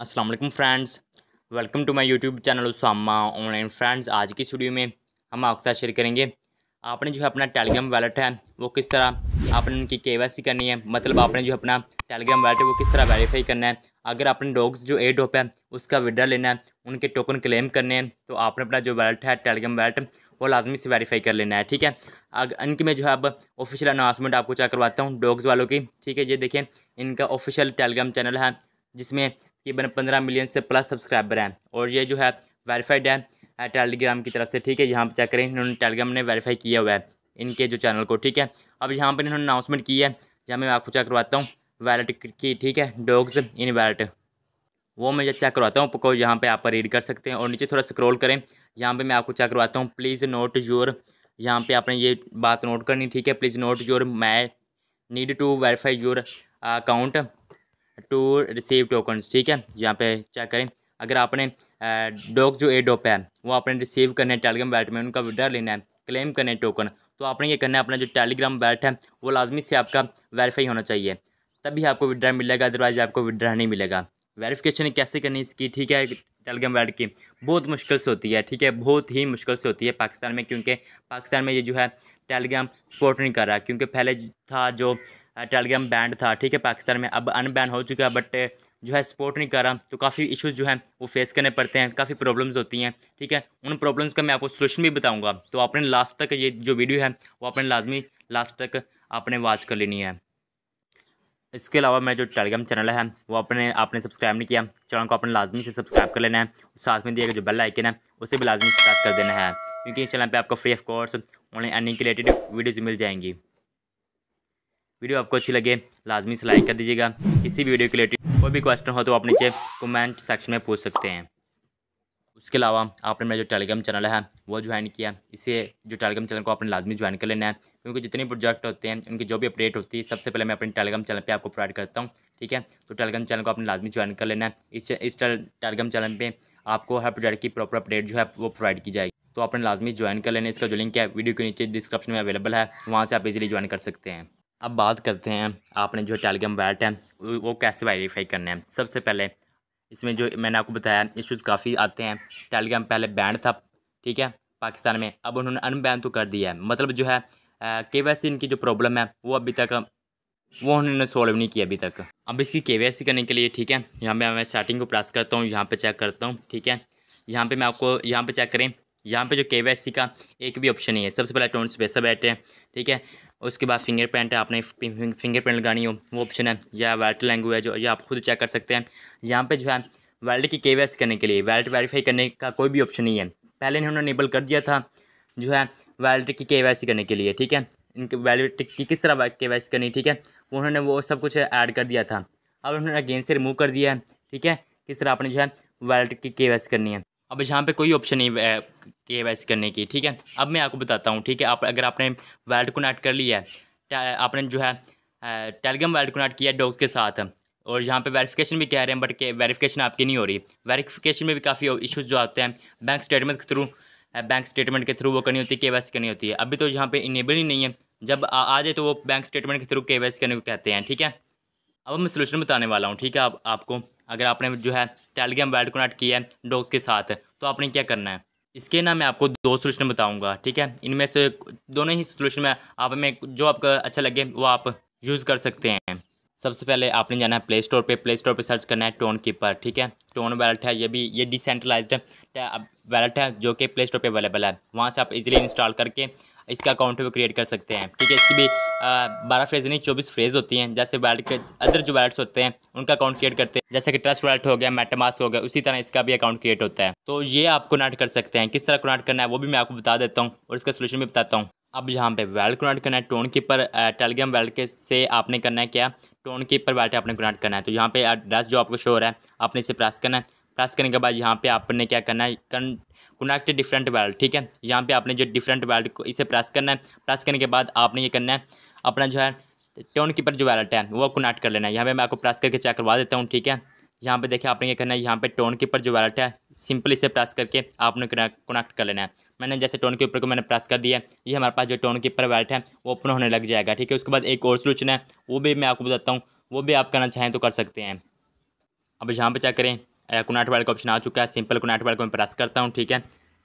वालेकुम friends welcome to my YouTube channel Usama online friends आज की स्टूडियो में हम आपके साथ शेयर करेंगे, आपने जो है अपना टेलीग्राम वैलेट है, वो किस तरह आपने उनकी के करनी है? मतलब आपने जो अपना टेलीग्राम वैलेट है, वो किस तरह वेरीफाई करना है? अगर आपने डॉग्स जो ए होप है, उसका विड्रा लेना है, उनके टोकन क्लेम करने हैं तो आपने अपना जो वैलेट है टेलीग्राम वैलेट वो लाजमी से वेरीफाई कर लेना है, ठीक है? अगर इनकी मैं जो है अब ऑफिशियल अनाउंसमेंट आपको चेक करवाता हूँ डॉग्स वालों की, ठीक है? ये देखें, इनका ऑफिशियल टेलीग्राम चैनल है, जिसमें तकरीबन पंद्रह मिलियन से प्लस सब्सक्राइबर हैं। और ये जो है वेरीफाइड है टेलीग्राम की तरफ़ से, ठीक है? यहाँ पर चेक करें, इन्होंने टेलीग्राम ने वेरीफाई किया हुआ है इनके जो चैनल को, ठीक है? अब यहाँ पर इन्होंने अनाउंसमेंट की है जहाँ मैं आपको चेक करवाता हूँ वैलेट की, ठीक है? डॉग्स इन वैलेट वो मैं चेक करवाता हूँ, आपको यहाँ पे आप रीड कर सकते हैं। और नीचे थोड़ा स्क्रॉल करें, यहाँ पे मैं आपको चेक करवाता हूँ प्लीज़ नोट योर यहाँ पे आपने ये बात नोट करनी, ठीक है? प्लीज़ नोट योर मैं need to verify your account to receive tokens, ठीक है? यहाँ पे चेक करें। अगर आपने डॉग जो ए डॉप है, वो आपने रिसीव करने है टेलीग्राम बैट में उनका विड्रा लेना है, क्लेम करना है टोकन तो आपने ये करना है, अपना जो टेलीग्राम बैट है, वो लाजमी से आपका वेरीफाई होना चाहिए। तभी आपको विड्रा मिलेगा अदरवाइज़ आपको विड्रा नहीं मिलेगा। वेरिफिकेशन कैसे करनी इसकी, ठीक है, टेलीग्राम बैट की? बहुत मुश्किल से होती है, ठीक है? बहुत ही मुश्किल से होती है पाकिस्तान में, क्योंकि पाकिस्तान में ये जो है, टेलीग्राम सपोर्ट नहीं कर रहा, क्योंकि पहले था, जो टेलीग्राम बैंड था, ठीक है, पाकिस्तान में अब अनबैन हो चुका है बट जो है सपोर्ट नहीं कर रहा तो काफ़ी इश्यूज़ जो हैं, वो फेस करने पड़ते हैं, काफ़ी प्रॉब्लम्स होती हैं, ठीक है। उन प्रॉब्लम्स का मैं आपको सोल्यूशन भी बताऊँगा तो आपने लास्ट तक ये जो वीडियो है, वो आपने लाजमी लास्ट तक आपने वॉच कर लेनी है। इसके अलावा मेरा जो टेलीग्राम चैनल है, वो अपने आपने सब्सक्राइब नहीं किया, चैनल को अपने लाजमी से सब्सक्राइब कर लेना है, साथ में दिया जो बेल आइकन है, उसे भी लाजमी सब्सक्राइब कर देना है, क्योंकि इस चैनल पे आपको free of course online earning related videos मिल जाएँगी। वीडियो आपको अच्छी लगे, लाजमी से लाइक कर दीजिएगा। किसी भी वीडियो के रिलेटेड कोई भी क्वेश्चन हो तो आप नीचे कमेंट सेक्शन में पूछ सकते हैं। उसके अलावा आपने मेरा जो टेलीग्राम चैनल है, वो ज्वाइन किया। इसे जो टेलीग्राम चैनल को आपने लाजमी ज्वाइन कर लेना है, क्योंकि जितने प्रोजेक्ट होते हैं उनकी जो भी अपडेट होती है, सबसे पहले मैं अपने टेलीग्राम चैनल पे आपको प्रोवाइड करता हूँ, ठीक है? तो टेलीग्राम चैनल को आपने लाजमी ज्वाइन कर लेना है। इस टेलीग्राम चैनल पर आपको हर प्रोजेक्ट की प्रॉपर अपडेट जो है, वो प्रोवाइड की जाएगी। तो आपने लाजमी ज्वाइन कर लेना इसका जो लिंक है वीडियो के नीचे डिस्क्रिप्शन में अवेलेबल है। वहाँ से आप इजीली ज्वाइन कर सकते हैं। अब बात करते हैं, आपने जो टेलीग्राम वैट है, वो कैसे वेरीफाई करना है? सबसे पहले, इसमें जो मैंने आपको बताया इश्यूज़ काफ़ी आते हैं। टेलीग्राम पहले बैंड था, ठीक है? पाकिस्तान में, अब उन्होंने अनबैन तो कर दिया है। मतलब जो है के इनकी जो प्रॉब्लम है, वो अभी तक, वो उन्होंने सॉल्व नहीं किया अभी तक। अब इसकी के करने के लिए, ठीक है? यहाँ पे मैं स्टार्टिंग को प्रेस करता हूँ, यहाँ पे चेक करता हूँ, ठीक है? यहाँ पे मैं आपको, यहाँ पे चेक करें, यहाँ पे जो के का एक भी ऑप्शन नहीं है। सबसे पहले टोन स्पेसर बैठे हैं, ठीक है? उसके बाद फिंगरप्रिंट है, आपने फिंगरप्रिंट लगानी हो, वो ऑप्शन है, या वैल्ट लैंग्वेज हो या आप खुद चेक कर सकते हैं। यहाँ पे जो है वैल्ट की के करने के लिए वैल्ट वेरीफाई करने का कोई भी ऑप्शन नहीं है। पहले इन्होंने इनेबल कर दिया था, जो है वैल्ट की के करने के लिए, ठीक है? इनके वैलिड की किस तरह के करनी, ठीक है? उन्होंने वो सब कुछ ऐड कर दिया था। अब उन्होंने अगेन से रिमूव कर दिया है, ठीक है? किस तरह आपने जो है वैल्ट की के करनी है। अब यहाँ पे कोई ऑप्शन नहीं के करने की ठीक है? अब मैं आपको बताता हूँ ठीक है? आप अगर आपने वैल्ट कनेक्ट कर लिया है आपने जो है टेलीग्राम वैल्ट कनेक्ट किया डॉग के साथ और यहाँ पे वेरिफिकेशन भी कह रहे हैं बट के वेरिफिकेशन आपकी नहीं हो रही। वेरिफिकेशन में भी काफ़ी इश्यूज़ जो आते हैं बैंक स्टेटमेंट के थ्रू बैंक स्टेटमेंट के थ्रू वो करनी होती है के करनी होती है। अभी तो यहाँ पे इनेबल ही नहीं है। जब आ, आ जाए तो वो बैंक स्टेटमेंट के थ्रू के करने को कहते हैं ठीक है? अब मैं सोल्यूशन बताने वाला हूँ ठीक है? आप आपको अगर आपने जो है टेलीग्राम वैल्ट कनेक्ट किया है डॉग्स के साथ तो आपने क्या करना है? इसके ना मैं आपको दो सोल्यूशन बताऊँगा, ठीक है? इनमें से दोनों ही सोल्यूशन में आप में जो आपका अच्छा लगे, वो आप यूज़ कर सकते हैं। सबसे पहले आपने जाना है प्ले स्टोर पे प्ले स्टोर पे सर्च करना है टोन कीपर ठीक है? टोन वैलेट है, ये भी, ये डिसेंट्रलाइज्ड वैलेट है, जो कि प्ले स्टोर पे अवेलेबल है। वहाँ से आप इजीली इंस्टॉल करके इसका अकाउंट भी क्रिएट कर सकते हैं। ठीक है, इसकी भी बारह फ्रेज नहीं, चौबीस फ्रेज होती हैं। जैसे वैलेट के अदर जो वैलेट्स होते हैं, उनका अकाउंट क्रिएट करते हैं। जैसे कि ट्रस्ट वैलेट हो गया मेटामास्क हो गया, उसी तरह इसका भी अकाउंट क्रिएट होता है। तो ये आप कनेक्ट कर सकते हैं। किस तरह कनेक्ट करना है, वो भी मैं आपको बता देता हूँ और इसका सोल्यूशन भी बताता हूँ। अब यहाँ पे वैल्ट कनेक्ट करना है टोन कीपर टेलीग्राम वैल्ट के से आपने करना है क्या? टोन कीपर वैल्ट आपने कनेक्ट करना है। तो यहाँ पे एड्रेस जो आपको शो रहा है, आपने इसे प्रेस करना है। प्रेस करने के बाद यहाँ पे आपने क्या करना है? कन कनेक्ट डिफरेंट वर्ल्ड ठीक है? यहाँ पे आपने जो डिफरेंट वर्ल्ड को इसे प्रेस करना है प्रेस करने के बाद आपने ये करना है, अपना जो है टोन कीपर जो वैलेट है, वो कनेक्ट कर लेना है। यहाँ पे मैं आपको प्रेस करके चेक करवा देता हूँ, ठीक है? यहाँ पे देखिए आपने ये करना है, यहाँ पे टोन कीपर जो वैलेट है सिंपल इसे प्रेस करके आपने कनेक्ट कर लेना है। मैंने जैसे टोन कीपर को मैंने प्रेस कर दिया ये हमारे पास जो टोन कीपर वैलेट है, वो ओपन होने लग जाएगा, ठीक है? उसके बाद एक और सोल्यूशन है, वो भी मैं आपको बताता हूँ, वो भी आप करना चाहें तो कर सकते हैं। अब यहाँ पर चेक करें। कनेक्ट वाले का ऑप्शन आ चुका है। सिंपल कनेक्ट वाले को मैं प्रेस करता हूँ, ठीक है?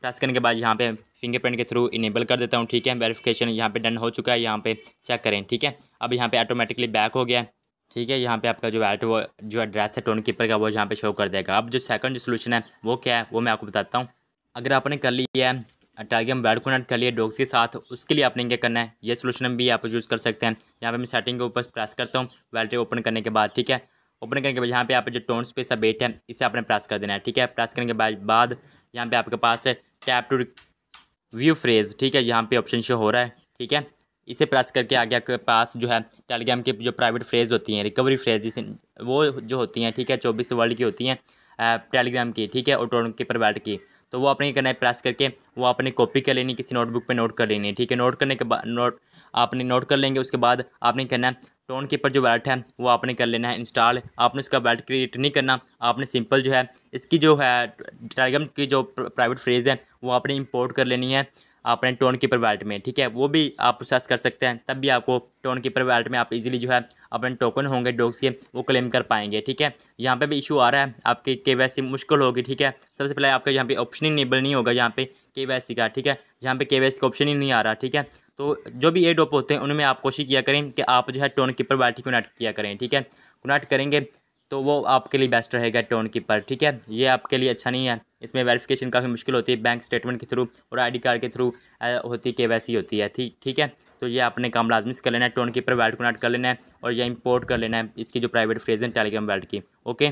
प्रेस करने के बाद यहाँ पे फिंगरप्रिंट के थ्रू इनेबल कर देता हूँ, ठीक है? वेरिफिकेशन यहाँ पे डन हो चुका है, यहाँ पे चेक करें, ठीक है? अब यहाँ पे ऑटोमेटिकली बैक हो गया ठीक है? यहाँ पे आपका जो वैलेट वो, जो एड्रेस है टोन कीपर का, वो यहाँ पे शो कर देगा। अब जो सेकंड सोल्यूशन है, वो क्या है? वो मैं आपको बताता हूँ। अगर आपने कर लिया है टारगेट बैड कनेक्ट कर लिया डॉग्स के साथ, उसके लिए आपने क्या करना है? ये सोल्यूशन भी आप यूज़ कर सकते हैं। यहाँ पे मैं सेटिंग के ऊपर प्रेस करता हूँ वैलिटी ओपन करने के बाद, ठीक है? ओपन करने के बाद यहाँ पे आप जो टोन स्पेस बेट है, इसे आपने प्रेस कर देना है, ठीक है? प्रेस करने के बाद यहाँ पे आपके पास है टैप टू व्यू फ्रेज ठीक है? यहाँ पे ऑप्शन शो हो रहा है, ठीक है? इसे प्रेस करके आगे आपके पास जो है टेलीग्राम की जो प्राइवेट फ्रेज होती हैं रिकवरी फ्रेज जिसे वो जो होती हैं, ठीक है? चौबीस वर्ल्ड की होती हैं टेलीग्राम की, ठीक है? और टोन की पर की। तो वो आपने करना है प्रेस करके, वो आपने कॉपी कर लेनी, किसी नोटबुक पे नोट कर लेनी है ठीक है? नोट करने के बाद नोट आपने नोट कर लेंगे, उसके बाद आपने करना है टोन कीपर जो बैल्ट है, वो आपने कर लेना है इंस्टॉल आपने उसका बैल्ट क्रिएट नहीं करना, आपने सिंपल जो है, इसकी जो है टेलीग्राम की जो प्राइवेट फ्रेज़ है, वो आपने इंपोर्ट कर लेनी है। अपने टोन कीपर वैल्ट में, ठीक है? वो भी आप प्रोसेस कर सकते हैं, तब भी आपको टोन कीपर वैल्ट में आप इजीली जो है अपने टोकन होंगे डॉग्स के, वो क्लेम कर पाएँगे, ठीक है? यहाँ पे भी इशू आ रहा है, आपके के मुश्किल होगी, ठीक है? सबसे पहले आपका यहाँ पे ऑप्शन ही नहीं होगा, यहाँ पे के वैसी का, ठीक है? जहाँ पे के वैसी का ऑप्शन ही नहीं आ रहा, ठीक है? तो जो भी ए डोप होते हैं, उनमें आप कोशिश किया करें कि आप जो है टोन कीपर वैल्ट कनेक्ट किया करें, ठीक है? कनेक्ट करेंगे तो वो आपके लिए बेस्ट रहेगा टोन कीपर, ठीक है? ये आपके लिए अच्छा नहीं है। इसमें वेरिफिकेशन काफ़ी मुश्किल होती है बैंक स्टेटमेंट के थ्रू और आईडी कार्ड के थ्रू होती है के वैसी होती है ठीक ठीक है? तो ये आपने काम लाजमी से कर लेना है, टोन कीपर वेल्ट को कर लेना है और यह इंपोर्ट कर लेना है, इसकी जो प्राइवेट फ्रेज है टेलीग्राम वेल्ट की ओके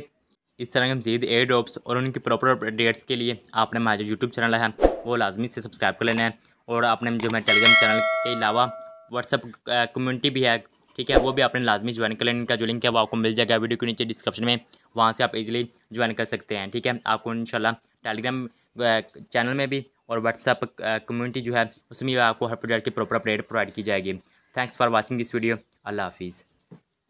इस तरह के मजीद एयर ड्रॉप्स और उनकी प्रॉपर अपडेट्स के लिए आपने हमारा जो यूट्यूब चैनल है, वो लाजमी से सब्सक्राइब कर लेना है और आपने जो मैं टेलीग्राम चैनल के अलावा व्हाट्सअप कम्युनिटी भी है ठीक है, वो भी आपने लाजमी ज्वाइन कर लेने इनका जो लिंक है, वो आपको मिल जाएगा वीडियो के नीचे डिस्क्रिप्शन में। वहाँ से आप इजीली ज्वाइन कर सकते हैं, ठीक है। आपको इंशाल्लाह टेलीग्राम चैनल में भी और व्हाट्सअप कम्युनिटी जो है, उसमें भी आपको हर प्रोजेक्ट की प्रॉपर अपडेट प्रोवाइड की जाएगी। Thanks for watching this video अल्लाह हाफिज़।